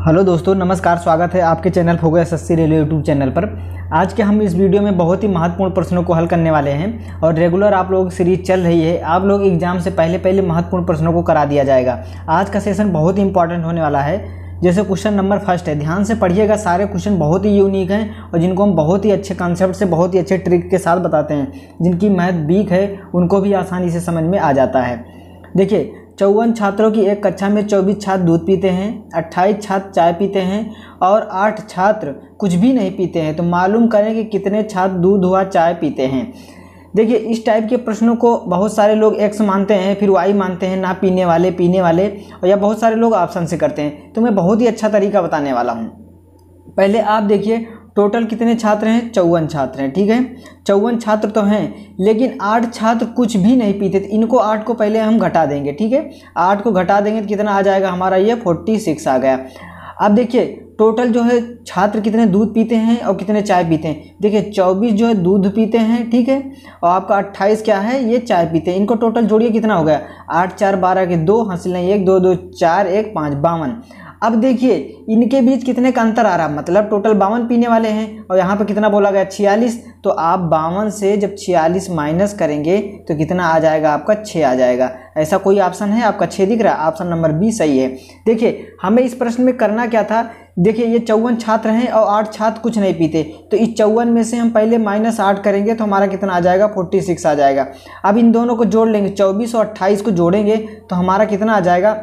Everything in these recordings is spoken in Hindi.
हेलो दोस्तों, नमस्कार, स्वागत है आपके channel focus S railway YouTube channel पर। आज के हम इस वीडियो में बहुत ही महत्वपूर्ण प्रश्नों को हल करने वाले हैं और रेगुलर आप लोग सीरीज़ चल रही है। आप लोग एग्ज़ाम से पहले पहले महत्वपूर्ण प्रश्नों को करा दिया जाएगा। आज का सेशन बहुत ही इंपॉर्टेंट होने वाला है। जैसे क्वेश्चन नंबर फ़र्स्ट है। ध्यान से पढ़िएगा, सारे क्वेश्चन बहुत ही यूनिक हैं और जिनको हम बहुत ही अच्छे कॉन्सेप्ट से, बहुत ही अच्छे ट्रिक के साथ बताते हैं। जिनकी मैथ वीक है, उनको भी आसानी से समझ में आ जाता है। देखिए चौवन छात्रों की एक कक्षा में चौबीस छात्र दूध पीते हैं, अट्ठाईस छात्र चाय पीते हैं और आठ छात्र कुछ भी नहीं पीते हैं। तो मालूम करें कि कितने छात्र दूध हुआ चाय पीते हैं। देखिए, इस टाइप के प्रश्नों को बहुत सारे लोग एक्स मानते हैं, फिर वाई मानते हैं, ना पीने वाले पीने वाले, और या बहुत सारे लोग ऑप्शन से करते हैं। तो मैं बहुत ही अच्छा तरीका बताने वाला हूँ। पहले आप देखिए टोटल कितने छात्र हैं? चौवन छात्र हैं, ठीक है? चौवन छात्र तो हैं, लेकिन आठ छात्र कुछ भी नहीं पीते तो इनको आठ को पहले हम घटा देंगे, ठीक है? आठ को घटा देंगे तो कितना आ जाएगा? हमारा ये फोर्टी सिक्स आ गया। अब देखिए, टोटल जो है छात्र कितने दूध पीते हैं और कितने चाय पीते हैं? देखिए, चौबीस जो है दूध पीते हैं, ठीक है? और आपका अट्ठाईस क्या है? ये चाय पीते हैं। इनको टोटल जोड़िए कितना हो गया? आठ चार बारह के दो, हासिल एक, दो दो, चार, एक, पाँच, बावन। अब देखिए, इनके बीच कितने का अंतर आ रहा? है मतलब टोटल बावन पीने वाले हैं और यहाँ पर कितना बोला गया? छियालीस। तो आप बावन से जब छियालीस माइनस करेंगे तो कितना आ जाएगा आपका? छः आ जाएगा। ऐसा कोई ऑप्शन है? आपका छः दिख रहा है। ऑप्शन नंबर बी सही है। देखिए, हमें इस प्रश्न में करना क्या था? देखिए, ये चौवन छात्र हैं और आठ छात्र कुछ नहीं पीते। तो इस चौवन में से हम पहले माइनस आठ करेंगे तो हमारा कितना आ जाएगा? फोर्टी सिक्स आ जाएगा। अब इन दोनों को जोड़ लेंगे। चौबीस और अट्ठाईस को जोड़ेंगे तो हमारा कितना आ जाएगा?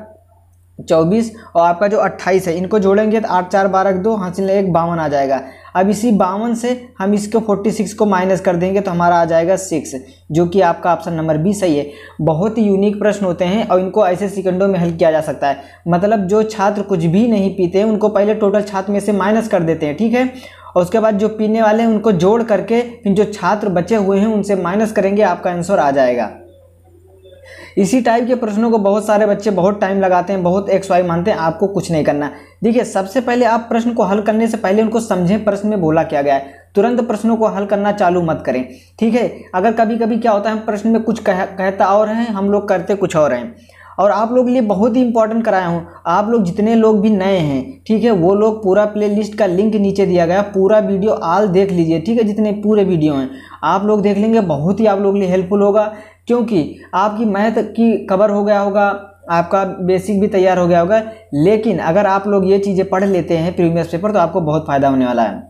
चौबीस और आपका जो अट्ठाईस है, इनको जोड़ेंगे तो आठ, चार, बारह दो हासिल एक, बावन आ जाएगा। अब इसी बावन से हम इसको फोर्टी सिक्स को माइनस कर देंगे तो हमारा आ जाएगा सिक्स, जो कि आपका ऑप्शन नंबर बी सही है। बहुत ही यूनिक प्रश्न होते हैं और इनको ऐसे सेकंडों में हल किया जा सकता है। मतलब जो छात्र कुछ भी नहीं पीते हैं उनको पहले टोटल छात्र में से माइनस कर देते हैं, ठीक है? और उसके बाद जो पीने वाले हैं, उनको जोड़ करके फिर जो छात्र बचे हुए हैं, उनसे माइनस करेंगे, आपका आंसर आ जाएगा। इसी टाइप के प्रश्नों को बहुत सारे बच्चे बहुत टाइम लगाते हैं बहुत एक्स वाई मानते हैं आपको कुछ नहीं करना। देखिए सबसे पहले आप प्रश्न को हल करने से पहले उनको समझें प्रश्न में बोला क्या गया है। तुरंत प्रश्नों को हल करना चालू मत करें ठीक है? अगर कभी कभी क्या होता है हम प्रश्न में कुछ कह, कहता और हैं हम लोग करते कुछ और हैं। और आप लोग लिए बहुत ही इंपॉर्टेंट कराया हूँ आप लोग जितने लोग भी नए हैं ठीक है? वो लोग पूरा प्ले लिस्ट का लिंक नीचे दिया गया पूरा वीडियो आल देख लीजिए ठीक है? जितने पूरे वीडियो हैं आप लोग देख लेंगे बहुत ही आप लोग लिए हेल्पफुल होगा। क्योंकि आपकी मैथ की कवर हो गया होगा, आपका बेसिक भी तैयार हो गया होगा, लेकिन अगर आप लोग ये चीज़ें पढ़ लेते हैं प्रीवियस पेपर तो आपको बहुत फ़ायदा होने वाला है।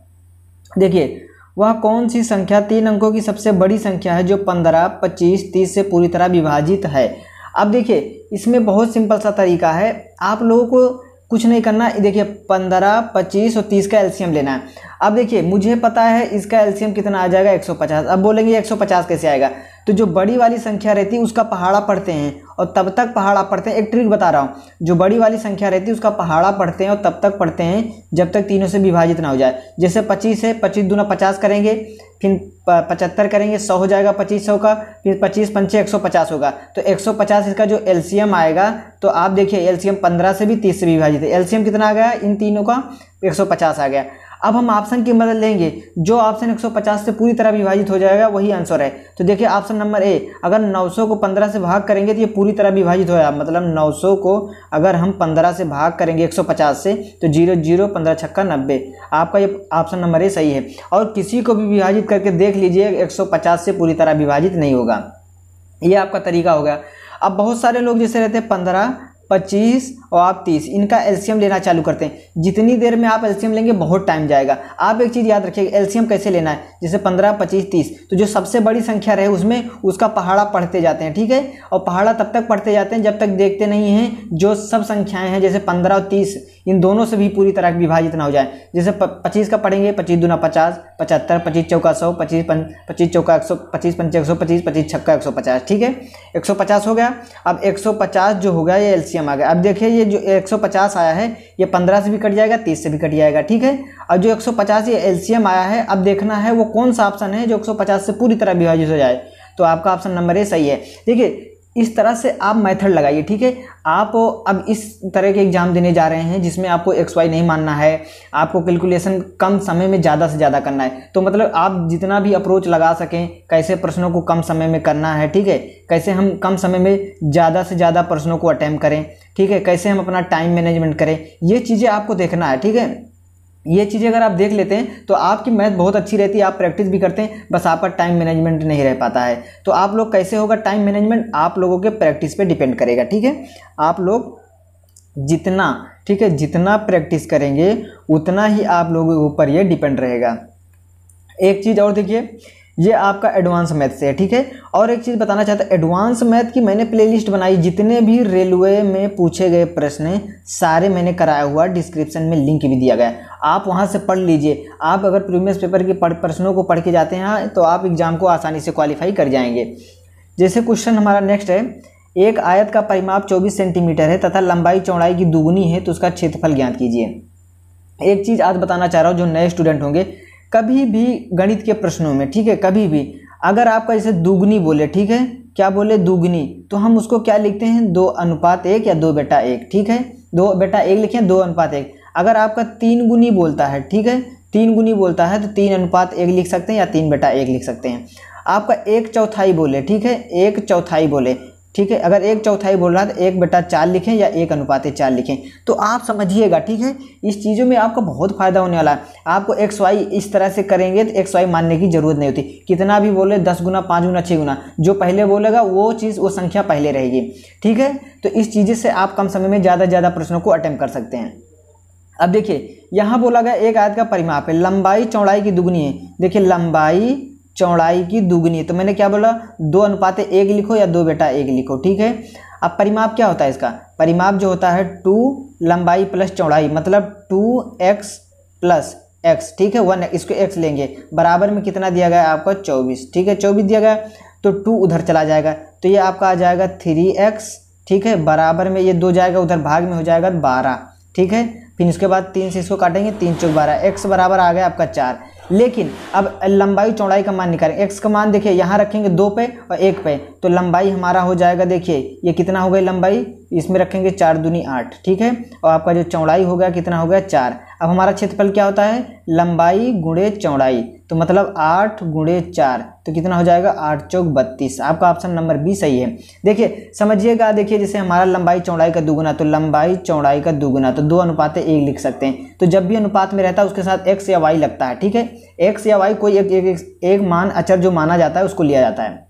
देखिए, वह कौन सी संख्या, तीन अंकों की सबसे बड़ी संख्या है जो पंद्रह, पच्चीस, तीस से पूरी तरह विभाजित है? अब देखिए, इसमें बहुत सिंपल सा तरीका है। आप लोगों को कुछ नहीं करना, देखिए, पंद्रह, पच्चीस और तीस का एलसीएम लेना है। अब देखिए, मुझे पता है इसका एलसीएम कितना आ जाएगा? 150 अब बोलेंगे 150 कैसे आएगा? तो जो बड़ी वाली संख्या रहती है, उसका पहाड़ा पढ़ते हैं और तब तक पहाड़ा पढ़ते हैं। एक ट्रिक बता रहा हूँ, जो बड़ी वाली संख्या रहती है, उसका पहाड़ा पढ़ते हैं और तब तक पढ़ते हैं जब तक तीनों से विभाजित ना हो जाए। जैसे पच्चीस है, पच्चीस दूना पचास करेंगे, फिर पचहत्तर करेंगे, सौ हो जाएगा पच्चीस सौ का, फिर पच्चीस पंचे एक सौ पचास होगा। तो एक सौ पचास इसका जो एलसीएम आएगा तो आप देखिए, एलसीएम पंद्रह से भी तीस से विभाजित है। एलसीएम कितना आ गया? इन तीनों का एक सौ पचास आ गया। अब हम ऑप्शन की मदद लेंगे। जो ऑप्शन 150 से पूरी तरह विभाजित हो जाएगा, वही आंसर है। तो देखिए ऑप्शन नंबर ए अगर 900 को 15 से भाग करेंगे तो ये पूरी तरह विभाजित होगा मतलब 900 को अगर हम 15 से भाग करेंगे 150 से तो ज़ीरो ज़ीरो, पंद्रह, छक्का, नब्बे। आपका ये ऑप्शन नंबर ए सही है। और किसी को भी विभाजित करके देख लीजिए, एक सौ पचास से पूरी तरह विभाजित नहीं होगा। ये आपका तरीका हो गया। अब बहुत सारे लोग जैसे रहते हैं, पंद्रह, पच्चीस और आप तीस, इनका एलसीएम लेना चालू करते हैं। जितनी देर में आप एलसीएम लेंगे, बहुत टाइम जाएगा। आप एक चीज़ याद रखिएगा एलसीएम कैसे लेना है? जैसे पंद्रह, पच्चीस, तीस तो जो सबसे बड़ी संख्या रहे उसमें, उसका पहाड़ा पढ़ते जाते हैं, ठीक है? और पहाड़ा तब तक पढ़ते जाते हैं जब तक देखते नहीं हैं जो सब संख्याएँ हैं, जैसे पंद्रह और तीस, इन दोनों से भी पूरी तरह विभाजित ना हो जाए। जैसे पच्चीस का पढ़ेंगे, पच्चीस दूना पचास, पचहत्तर, पच्चीस चौका सौ, पच्चीस पच्चीस चौका एक सौ, पच्चीस पंच एक सौ, पच्चीस पच्चीस छक्का एक सौ पचास, ठीक है? एक सौ पचास हो गया। अब एक सौ पचास जो हो गया, ये एलसीएम आ गया। अब देखिए ये जो एक सौ पचास आया है, ये पंद्रह से भी कट जाएगा, तीस से भी कट जाएगा, ठीक है? और जो एक सौ पचास ये एलसीएम आया है, अब देखना है वो कौन सा ऑप्शन है जो एक सौ पचास से पूरी तरह विभाजित हो जाए। तो आपका ऑप्शन नंबर ए सही है। देखिए इस तरह से आप मेथड लगाइए, ठीक है? आप अब इस तरह के एग्ज़ाम देने जा रहे हैं जिसमें आपको एक्स वाई नहीं मानना है, आपको कैलकुलेशन कम समय में ज़्यादा से ज़्यादा करना है। तो मतलब आप जितना भी अप्रोच लगा सकें, कैसे प्रश्नों को कम समय में करना है, ठीक है? कैसे हम कम समय में ज़्यादा से ज़्यादा प्रश्नों को अटैम्प करें, ठीक है? कैसे हम अपना टाइम मैनेजमेंट करें, ये चीज़ें आपको देखना है, ठीक है? ये चीज़ें अगर आप देख लेते हैं तो आपकी मैथ बहुत अच्छी रहती है, आप प्रैक्टिस भी करते हैं, बस आपका टाइम मैनेजमेंट नहीं रह पाता है। तो आप लोग कैसे होगा टाइम मैनेजमेंट आप लोगों के प्रैक्टिस पे डिपेंड करेगा, ठीक है? आप लोग जितना, ठीक है, जितना प्रैक्टिस करेंगे, उतना ही आप लोगों के ऊपर ये डिपेंड रहेगा। एक चीज़ और देखिए, ये आपका एडवांस मैथ से है, ठीक है? और एक चीज़ बताना चाहता एडवांस मैथ की मैंने प्लेलिस्ट बनाई, जितने भी रेलवे में पूछे गए प्रश्न सारे मैंने कराया हुआ डिस्क्रिप्शन में लिंक भी दिया गया आप वहाँ से पढ़ लीजिए। आप अगर प्रीवियस पेपर के प्रश्नों को पढ़ के जाते हैं तो आप एग्ज़ाम को आसानी से क्वालिफाई कर जाएँगे। जैसे क्वेश्चन हमारा नेक्स्ट है, एक आयत का परिमाप 24 सेंटीमीटर है तथा लंबाई चौड़ाई की दुगुनी है तो उसका क्षेत्रफल ज्ञात कीजिए। एक चीज़ आज बताना चाह रहा हूँ, जो नए स्टूडेंट होंगे, कभी भी गणित के प्रश्नों में, ठीक है, कभी भी, अगर आपका जैसे दुगनी बोले, ठीक है, क्या बोले दुगनी तो हम उसको क्या लिखते हैं, दो अनुपात एक या दो बेटा एक, ठीक है, दो बेटा एक लिखें, दो अनुपात एक। अगर आपका तीन गुनी बोलता है, ठीक है? तीन गुनी बोलता है तो तीन अनुपात एक लिख सकते हैं या तीन बेटा एक लिख सकते हैं। आपका एक चौथाई बोले, ठीक है? एक चौथाई बोले, ठीक है? अगर एक चौथाई बोल रहा है तो एक बेटा चार लिखें या एक अनुपात चार लिखें। तो आप समझिएगा, ठीक है? इस चीज़ों में आपको बहुत फ़ायदा होने वाला है। आपको एक्स वाई इस तरह से करेंगे तो एक्स वाई मानने की ज़रूरत नहीं होती। कितना भी बोले, दस गुना, पाँच गुना छः गुना, जो पहले बोलेगा वो चीज़, वो संख्या पहले रहेगी, ठीक है? तो इस चीज़ से आप कम समय में ज़्यादा से ज़्यादा प्रश्नों को अटैम्प कर सकते हैं। अब देखिए, यहाँ बोला गया एक आयत का परिमाप है, लंबाई चौड़ाई की दुगनी है। देखिए, लंबाई चौड़ाई की दुगनी तो मैंने क्या बोला? दो अनुपात एक लिखो या दो बेटा एक लिखो, ठीक है? अब परिमाप क्या होता है इसका? परिमाप जो होता है टू लंबाई प्लस चौड़ाई मतलब टू एक्स प्लस एक्स, ठीक है? वन, इसको एक्स लेंगे। बराबर में कितना दिया गया आपका? चौबीस, ठीक है? चौबीस दिया गया तो टू उधर चला जाएगा। तो ये आपका आ जाएगा थ्री एक्स, ठीक है? बराबर में ये दो जाएगा, उधर भाग में हो जाएगा बारह, ठीक है? फिर इसके बाद तीन से इसको काटेंगे, तीन चौक बारह। एक्स बराबर आ गया आपका चार। लेकिन अब लंबाई चौड़ाई का मान निकालें। एक्स का मान देखिए, यहाँ रखेंगे दो पे और एक पे। तो लंबाई हमारा हो जाएगा, देखिए, ये कितना हो गई लंबाई? इसमें रखेंगे चार दूनी आठ, ठीक है? और आपका जो चौड़ाई हो गया, कितना हो गया? चार। अब हमारा क्षेत्रफल क्या होता है? लंबाई गुणे चौड़ाई। तो मतलब आठ गुणे चार तो कितना हो जाएगा? आठ चौक बत्तीस। आपका ऑप्शन नंबर बी सही है। देखिए समझिएगा देखिए जैसे हमारा लंबाई चौड़ाई का दुगुना तो लंबाई चौड़ाई का दुगुना तो दो अनुपात एक लिख सकते हैं। तो जब भी अनुपात में रहता है उसके साथ एक्स या वाई लगता है ठीक है? एक्स या वाई कोई एक, एक, एक, एक मान अचर जो माना जाता है उसको लिया जाता है।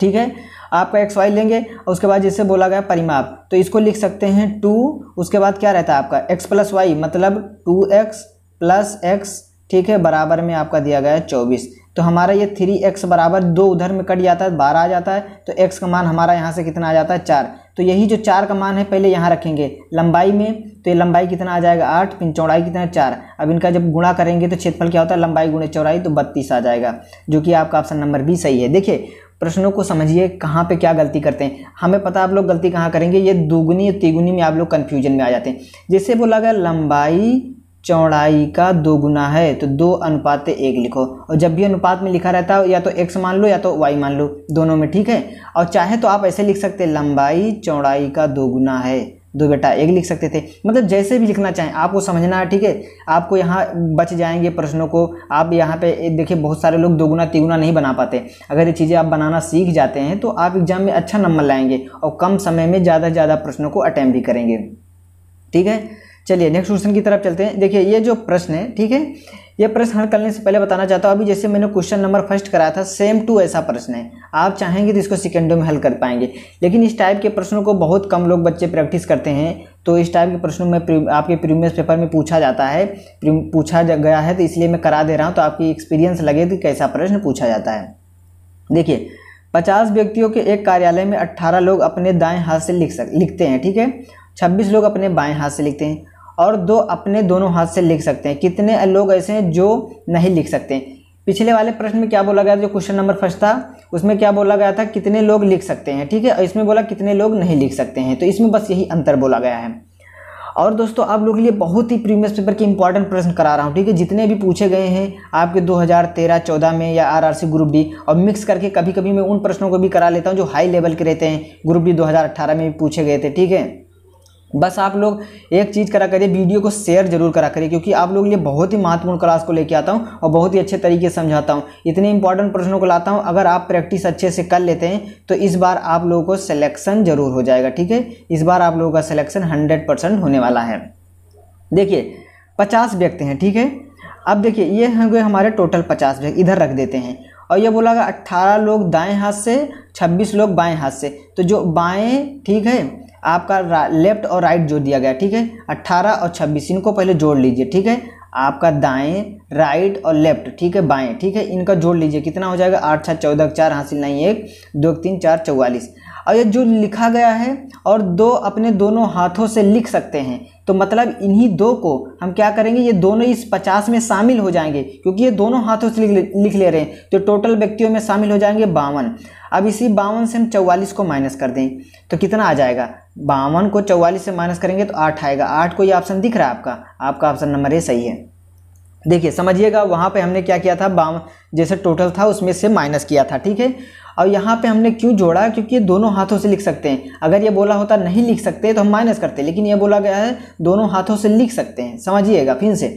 ठीक है? आपका एक्स वाई लेंगे और उसके बाद जैसे बोला गया परिमाप तो इसको लिख सकते हैं टू उसके बाद क्या रहता है आपका? एक्स प्लस वाई मतलब टू एक्स प्लस एक्स ठीक है, बराबर में आपका दिया गया है चौबीस। तो हमारा ये थ्री एक्स बराबर दो उधर में कट जाता है, बारह आ जाता है तो एक्स का मान हमारा यहाँ से कितना आ जाता है चार। तो यही जो चार का मान है, पहले यहाँ रखेंगे। लंबाई में तो ये लंबाई कितना आ जाएगा? आठ, फिर चौड़ाई कितना है? चार। अब इनका जब गुणा करेंगे तो क्षेत्रफल क्या होता है? लंबाई गुणे चौड़ाई तो बत्तीस आ जाएगा, जो कि आपका ऑप्शन नंबर बी सही है। देखिए, प्रश्नों को समझिए, कहाँ पे क्या गलती करते हैं। हमें पता आप लोग गलती कहाँ करेंगे? ये दोगुनी तिगुनी में आप लोग कन्फ्यूज़न में आ जाते हैं। जैसे बोला गया, लंबाई चौड़ाई का दो गुना है तो दो अनुपात एक लिखो। और जब भी अनुपात में लिखा रहता है, या तो एक्स मान लो, या तो वाई मान लो, दोनों में ठीक है? और चाहे तो आप ऐसे लिख सकते लंबाई चौड़ाई का दो गुना है। दो बेटा एक लिख सकते थे। मतलब जैसे भी लिखना चाहें, आपको समझना है, ठीक है? आपको यहाँ बच जाएँगे प्रश्नों को। आप यहाँ पे देखिए, बहुत सारे लोग दोगुना, तिगुना नहीं बना पाते। अगर ये चीज़ें आप बनाना सीख जाते हैं तो आप एग्ज़ाम में अच्छा नंबर लाएँगे और कम समय में ज़्यादा से ज़्यादा प्रश्नों को अटैम्प भी करेंगे। ठीक है? चलिए नेक्स्ट क्वेश्चन की तरफ़ चलते हैं। देखिए, ये जो प्रश्न है, ठीक है, ये प्रश्न हल करने से पहले बताना चाहता हूँ, अभी जैसे मैंने क्वेश्चन नंबर फ़र्स्ट कराया था सेम टू ऐसा प्रश्न है। आप चाहेंगे तो इसको सेकेंडो में हल कर पाएँगे। लेकिन इस टाइप के प्रश्नों को बहुत कम लोग बच्चे प्रैक्टिस करते हैं तो इस टाइप के प्रश्नों में आपके प्रीवियस पेपर में पूछा जाता है पूछा गया है तो इसलिए मैं करा दे रहा हूँ तो आपकी एक्सपीरियंस लगे कि कैसा प्रश्न पूछा जाता है। देखिए, पचास व्यक्तियों के एक कार्यालय में अट्ठारह लोग अपने दाएँ हाथ से लिख सक लिखते हैं, ठीक है? छब्बीस लोग अपने बाएँ हाथ से लिखते हैं। और दो अपने दोनों हाथ से लिख सकते हैं। कितने लोग ऐसे हैं जो नहीं लिख सकते पिछले वाले प्रश्न में क्या बोला गया जो क्वेश्चन नंबर फ़र्स्ट था, उसमें क्या बोला गया था? कितने लोग लिख सकते हैं, ठीक है? इसमें बोला कितने लोग नहीं लिख सकते हैं। तो इसमें बस यही अंतर बोला गया है। और दोस्तों, आप लोगों के लिए बहुत ही प्रीवियस पेपर के इंपॉर्टेंट प्रश्न करा रहा हूँ, ठीक है? जितने भी पूछे गए हैं, आपके 2013-14 में या आरआरसी ग्रुप डी और मिक्स करके कभी कभी मैं उन प्रश्नों को भी करा लेता हूँ जो हाई लेवल के रहते हैं। ग्रुप डी 2018 में भी पूछे गए थे, ठीक है? बस आप लोग एक चीज़ करा करिए, वीडियो को शेयर ज़रूर करा करिए, क्योंकि आप लोग लिए बहुत ही महत्वपूर्ण क्लास को लेके आता हूँ और बहुत ही अच्छे तरीके से समझाता हूँ। इतने इंपॉर्टेंट प्रश्नों को लाता हूँ, अगर आप प्रैक्टिस अच्छे से कर लेते हैं तो इस बार आप लोगों को सिलेक्शन ज़रूर हो जाएगा, ठीक है? इस बार आप लोगों का सिलेक्शन हंड्रेड होने वाला है। देखिए, पचास व्यक्ति हैं, ठीक है? अब देखिए, ये होंगे हमारे टोटल पचास व्यक्ति, इधर रख देते हैं। और ये बोला अट्ठारह लोग दाएँ हाथ से, छब्बीस लोग बाएँ हाथ से। तो जो बाएँ, ठीक है आपका लेफ़्ट और राइट जोड़ दिया गया, ठीक है? अट्ठारह और छब्बीस, इनको पहले जोड़ लीजिए, ठीक है? आपका दाएँ राइट और लेफ़्ट ठीक है? बाएँ, ठीक है? इनका जोड़ लीजिए, कितना हो जाएगा? आठ छः चौदह, चार, हासिल नहीं, एक, दो तीन, चार, चौवालीस। और ये जो लिखा गया है और दो अपने दोनों हाथों से लिख सकते हैं। तो मतलब इन्हीं दो को हम क्या करेंगे ये दोनों इस पचास में शामिल हो जाएँगे क्योंकि ये दोनों हाथों से लिख, लिख ले रहे हैं। तो टोटल व्यक्तियों में शामिल हो जाएँगे बावन। अब इसी बावन से हम चौवालीस को माइनस कर दें तो कितना आ जाएगा? बावन को चौवालीस से माइनस करेंगे तो आठ आएगा। आठ को ये ऑप्शन दिख रहा है आपका। आपका ऑप्शन नंबर ए सही है। देखिए समझिएगा वहाँ पे हमने क्या किया था? बावन जैसे टोटल था उसमें से माइनस किया था ठीक है? और यहाँ पे हमने क्यों जोड़ा? क्योंकि ये दोनों हाथों से लिख सकते हैं। अगर ये बोला होता नहीं लिख सकते तो हम माइनस करते लेकिन ये बोला गया है, दोनों हाथों से लिख सकते हैं। समझिएगा, फिर से।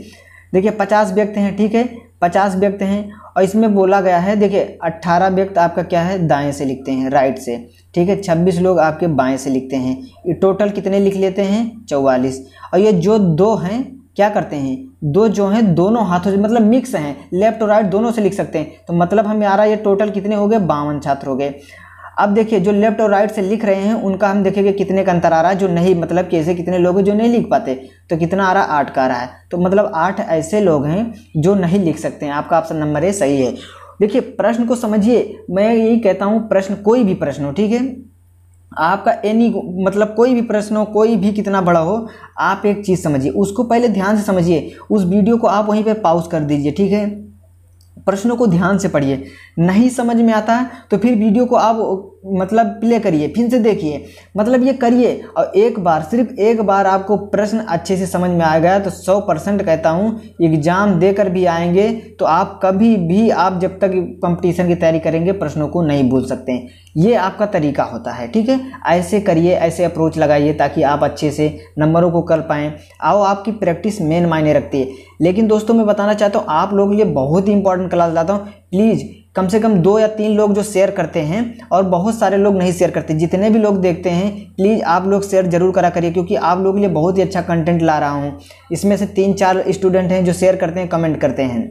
देखिए, पचास व्यक्ति हैं, ठीक है? पचास व्यक्त हैं, और इसमें बोला गया है, देखिए, अट्ठारह व्यक्त आपका क्या है? दाएँ से लिखते हैं राइट से। ठीक है? छब्बीस लोग आपके बाएँ से लिखते हैं। ये टोटल कितने लिख लेते हैं? चौवालीस। और ये जो दो हैं क्या करते हैं? दो जो हैं, दोनों हाथों से मतलब मिक्स हैं लेफ़्ट और राइट दोनों से लिख सकते हैं। तो मतलब हमें आ रहा है ये टोटल कितने हो गए? बावन छात्र हो गए। अब देखिए, जो लेफ़्ट और राइट से लिख रहे हैं, उनका हम देखेंगे कितने का अंतर आ रहा है, जो नहीं मतलब कैसे कितने लोग हैं जो नहीं लिख पाते। तो कितना आ रहा है? आठ का आ रहा है। तो मतलब आठ ऐसे लोग हैं जो नहीं लिख सकते हैं। आपका ऑप्शन नंबर ए सही है। देखिए, प्रश्न को समझिए। मैं यही कहता हूँ, प्रश्न कोई भी प्रश्न हो, ठीक है? आपका एनी मतलब कोई भी प्रश्न हो, कोई भी कितना बड़ा हो, आप एक चीज़ समझिए। उसको पहले ध्यान से समझिए। उस वीडियो को आप वहीं पे पाउज कर दीजिए, ठीक है? प्रश्नों को ध्यान से पढ़िए। नहीं समझ में आता है तो फिर वीडियो को आप मतलब प्ले करिए, फिर से देखिए। मतलब ये करिए, और एक बार, सिर्फ़ एक बार आपको प्रश्न अच्छे से समझ में आ गया तो सौ परसेंट कहता हूँ, एग्ज़ाम देकर भी आएँगे तो आप कभी भी, आप जब तक कंपटीशन की तैयारी करेंगे, प्रश्नों को नहीं भूल सकते। हैं ये आपका तरीका होता है, ठीक है? ऐसे करिए, ऐसे अप्रोच लगाइए, ताकि आप अच्छे से नंबरों को कर पाएँ। आओ, आपकी प्रैक्टिस मेन मायने रखती है। लेकिन दोस्तों, मैं बताना चाहता हूँ, आप लोगों के लिए बहुत ही इंपॉर्टेंट क्लास लाता हूँ। प्लीज़ कम से कम दो या तीन लोग जो शेयर करते हैं और बहुत सारे लोग नहीं शेयर करते। जितने भी लोग देखते हैं प्लीज़ आप लोग शेयर ज़रूर करा करिए, क्योंकि आप लोगों लिए बहुत ही अच्छा कंटेंट ला रहा हूँ। इसमें से तीन चार स्टूडेंट हैं जो शेयर करते हैं कमेंट करते हैं।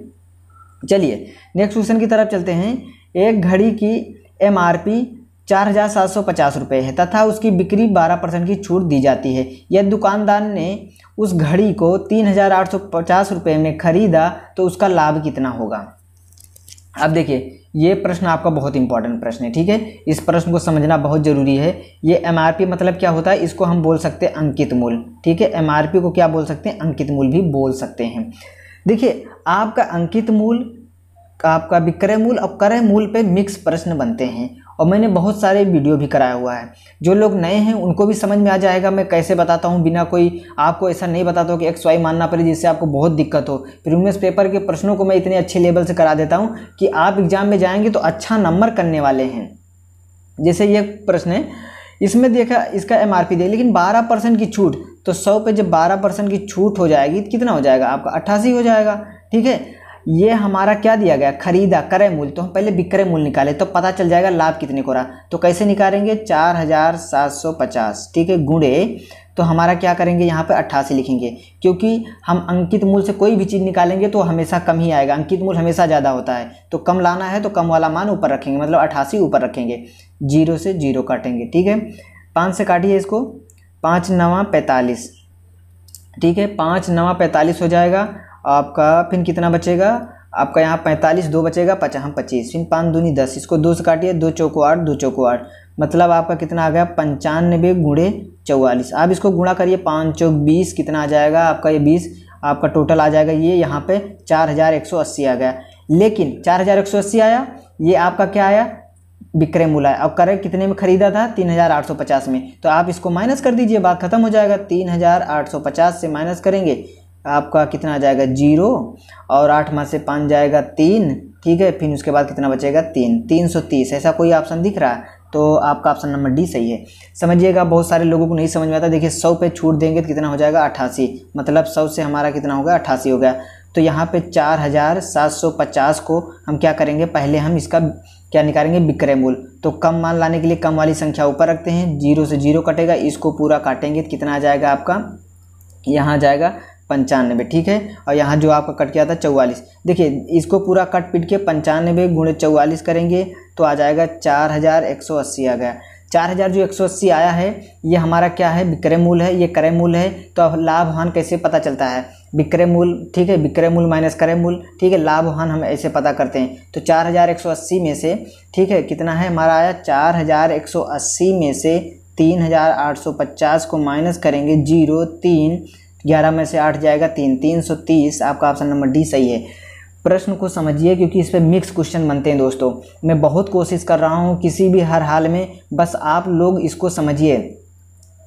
चलिए नेक्स्ट क्वेश्चन की तरफ़ चलते हैं। एक घड़ी की एम आर पी चार हज़ार सात सौ पचास रुपये है, तथा उसकी बिक्री बारह परसेंट की छूट दी जाती है। यदि दुकानदार ने उस घड़ी को तीन हज़ार आठ सौ पचास रुपये में ख़रीदा तो उसका लाभ कितना होगा? अब देखिए, ये प्रश्न आपका बहुत इंपॉर्टेंट प्रश्न है, ठीक है? इस प्रश्न को समझना बहुत ज़रूरी है। ये एम मतलब क्या होता है? इसको हम बोल सकते हैं अंकित मूल, ठीक है? एमआरपी को क्या बोल सकते हैं? अंकित मूल भी बोल सकते हैं। देखिए, आपका अंकित मूल, आपका विक्रय मूल और क्रय मूल पे मिक्स प्रश्न बनते हैं। और मैंने बहुत सारे वीडियो भी कराया हुआ है। जो लोग नए हैं, उनको भी समझ में आ जाएगा, मैं कैसे बताता हूँ बिना कोई, आपको ऐसा नहीं बताता हूँ कि एक्स वाई मानना पड़े, जिससे आपको बहुत दिक्कत हो। प्रीवियस पेपर के प्रश्नों को मैं इतने अच्छे लेवल से करा देता हूँ कि आप एग्ज़ाम में जाएँगे तो अच्छा नंबर करने वाले हैं। जैसे ये प्रश्न है, इसमें देखा, इसका एम आर पी दे, लेकिन बारह परसेंट की छूट तो सौ पे जब बारह परसेंट की छूट हो जाएगी, कितना हो जाएगा? आपका अट्ठासी हो जाएगा, ठीक है? ये हमारा क्या दिया गया? खरीदा क्रय मूल्य तो हम पहले विक्रय मूल्य निकाले तो पता चल जाएगा लाभ कितने को रहा। तो कैसे निकालेंगे? चार हज़ार सात सौ पचास। ठीक है गुड़े तो हमारा क्या करेंगे? यहाँ पर अट्ठासी लिखेंगे। क्योंकि हम अंकित मूल से कोई भी चीज़ निकालेंगे तो हमेशा कम ही आएगा। अंकित मूल हमेशा ज़्यादा होता है। तो कम लाना है तो कम वाला मान ऊपर रखेंगे मतलब अट्ठासी ऊपर रखेंगे। ज़ीरो से ज़ीरो काटेंगे, ठीक है? पाँच से काटिए इसको। पाँच नवा पैंतालीस। ठीक है, पाँच नवा पैंतालीस हो जाएगा। आपका फिर कितना बचेगा? आपका यहाँ पैंतालीस, दो बचेगा पचास हम पच्चीस। फिर पाँच दूनी दस। इसको दो से काटिए, दो चौको आठ, दो चौको आठ। मतलब आपका कितना आ गया? पंचानबे गुड़े चौवालीस। आप इसको गुणा करिए, पाँच चौक बीस, कितना आ जाएगा आपका ये बीस? आपका टोटल आ जाएगा ये, यहाँ पे चार हज़ार एक सौ अस्सी आ गया। लेकिन चार हज़ार एक सौ अस्सी आया, ये आपका क्या आया? विक्रय मूल्य है और क्रय कितने में खरीदा था? तीन हज़ार आठ सौ पचास में। तो आप इसको माइनस कर दीजिए, बात खत्म हो जाएगा। तीन हज़ार आठ सौ पचास से माइनस करेंगे। आपका कितना आ जाएगा? ज़ीरो। और आठ में से पाँच जाएगा तीन। ठीक है? फिर उसके बाद कितना बचेगा? तीन। तीन सौ तीस। ऐसा कोई ऑप्शन दिख रहा है? तो आपका ऑप्शन नंबर डी सही है। समझिएगा, बहुत सारे लोगों को नहीं समझ में आता। देखिए, सौ पे छूट देंगे तो कितना हो जाएगा? अट्ठासी मतलब सौ से हमारा कितना होगा? अट्ठासी हो गया। तो यहाँ पे चार हज़ार सात सौ पचास को हम क्या करेंगे? पहले हम इसका क्या निकालेंगे? विक्रय मूल्य। तो कम मान लाने के लिए कम वाली संख्या ऊपर रखते हैं। ज़ीरो से ज़ीरो कटेगा। इसको पूरा काटेंगे तो कितना आ जाएगा आपका? यहाँ जाएगा पंचानवे ठीक है? और यहाँ जो आपका कट किया था चौवालीस। देखिए, इसको पूरा कट पिट के पंचानवे गुणे चौवालीस करेंगे तो आ जाएगा चार हज़ार एक सौ अस्सी आ गया। चार हज़ार जो एक सौ अस्सी आया है, ये हमारा क्या है? विक्रय मूल्य है, ये क्रय मूल्य है तो अब लाभ हान कैसे पता चलता है? विक्रय मूल्य ठीक है? विक्रय मूल्य माइनस क्रय मूल्य ठीक है? लाभ हान हम ऐसे पता करते हैं। तो चार हज़ार एक सौ अस्सी में से, ठीक है? कितना है हमारा आया? चार हज़ार एक सौ अस्सी में से तीन हज़ार आठ सौ पचास को माइनस करेंगे ज़ीरो तीन ग्यारह में से आठ जाएगा, तीन तीन सौ तीस, आपका ऑप्शन नंबर डी सही है। प्रश्न को समझिए, क्योंकि इस पर मिक्स क्वेश्चन बनते हैं दोस्तों। मैं बहुत कोशिश कर रहा हूँ, किसी भी हर हाल में, बस आप लोग इसको समझिए।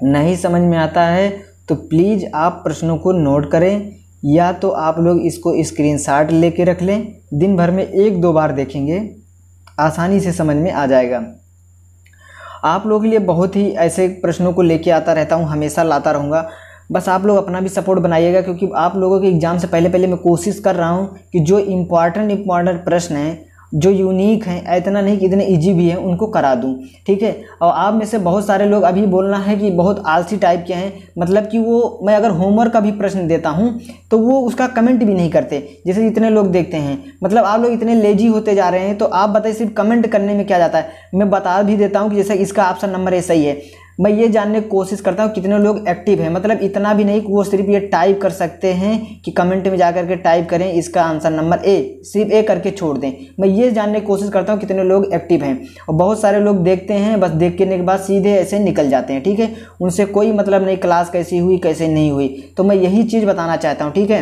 नहीं समझ में आता है तो प्लीज़ आप प्रश्नों को नोट करें, या तो आप लोग इसको स्क्रीनशॉट लेके रख लें। दिन भर में एक दो बार देखेंगे, आसानी से समझ में आ जाएगा। आप लोगों के लिए बहुत ही ऐसे प्रश्नों को लेके आता रहता हूँ, हमेशा लाता रहूँगा। बस आप लोग अपना भी सपोर्ट बनाइएगा, क्योंकि आप लोगों के एग्ज़ाम से पहले पहले मैं कोशिश कर रहा हूँ कि जो इंपॉर्टेंट इंपॉर्टेंट प्रश्न हैं, जो यूनिक हैं, इतना नहीं कि इतने इजी भी हैं, उनको करा दूँ, ठीक है? और आप में से बहुत सारे लोग अभी बोलना है कि बहुत आलसी टाइप के हैं मतलब कि वो, मैं अगर होमवर्क का भी प्रश्न देता हूँ तो वो उसका कमेंट भी नहीं करते, जैसे इतने लोग देखते हैं। मतलब आप लोग इतने लेजी होते जा रहे हैं तो आप बताइए सिर्फ़ कमेंट करने में क्या जाता है? मैं बता भी देता हूँ कि जैसे इसका ऑप्शन नंबर ए सही है। मैं ये जानने की कोशिश करता हूँ कितने लोग एक्टिव हैं। मतलब इतना भी नहीं कि वो सिर्फ़ ये टाइप कर सकते हैं कि कमेंट में जा करके टाइप करें, इसका आंसर नंबर ए सिर्फ़ ए करके छोड़ दें। मैं ये जानने की कोशिश करता हूँ कितने लोग एक्टिव हैं। और बहुत सारे लोग देखते हैं, बस देख के बाद सीधे ऐसे निकल जाते हैं, ठीक है? उनसे कोई मतलब नहीं क्लास कैसी हुई, कैसे नहीं हुई। तो मैं यही चीज़ बताना चाहता हूँ, ठीक है?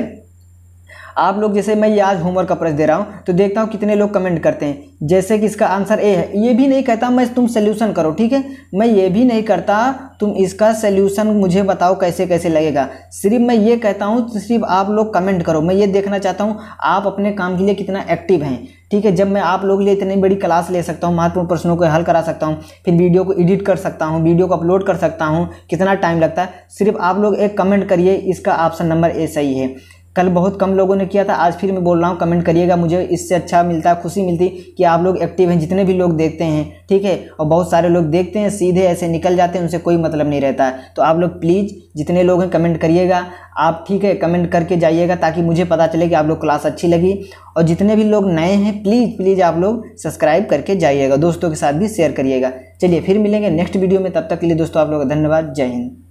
आप लोग जैसे मैं ये आज होमवर्क का प्रश्न दे रहा हूँ तो देखता हूँ कितने लोग कमेंट करते हैं। जैसे कि इसका आंसर ए है, ये भी नहीं कहता मैं तुम सोल्यूशन करो, ठीक है? मैं ये भी नहीं करता, तुम इसका सोल्यूशन मुझे बताओ कैसे कैसे लगेगा। सिर्फ़ मैं ये कहता हूँ, सिर्फ़ आप लोग कमेंट करो। मैं ये देखना चाहता हूँ, आप अपने काम के लिए कितना एक्टिव हैं, ठीक है? जब मैं आप लोग लिए इतनी बड़ी क्लास ले सकता हूँ, महत्वपूर्ण प्रश्नों को हल करा सकता हूँ, फिर वीडियो को एडिट कर सकता हूँ वीडियो को अपलोड कर सकता हूँ, कितना टाइम लगता है। सिर्फ़ आप लोग एक कमेंट करिए, इसका ऑप्शन नंबर ए सही है। कल बहुत कम लोगों ने किया था, आज फिर मैं बोल रहा हूँ कमेंट करिएगा, मुझे इससे अच्छा मिलता है खुशी मिलती कि आप लोग एक्टिव हैं, जितने भी लोग देखते हैं, ठीक है? और बहुत सारे लोग देखते हैं, सीधे ऐसे निकल जाते हैं, उनसे कोई मतलब नहीं रहता है। तो आप लोग प्लीज़ जितने लोग हैं कमेंट करिएगा। आप ठीक है कमेंट करके जाइएगा, ताकि मुझे पता चले कि आप लोग क्लास अच्छी लगी। और जितने भी लोग नए हैं प्लीज़ प्लीज़ आप लोग सब्सक्राइब करके जाइएगा, दोस्तों के साथ भी शेयर करिएगा। चलिए, फिर मिलेंगे नेक्स्ट वीडियो में, तब तक के लिए दोस्तों, आप लोग का धन्यवाद, जय हिंद।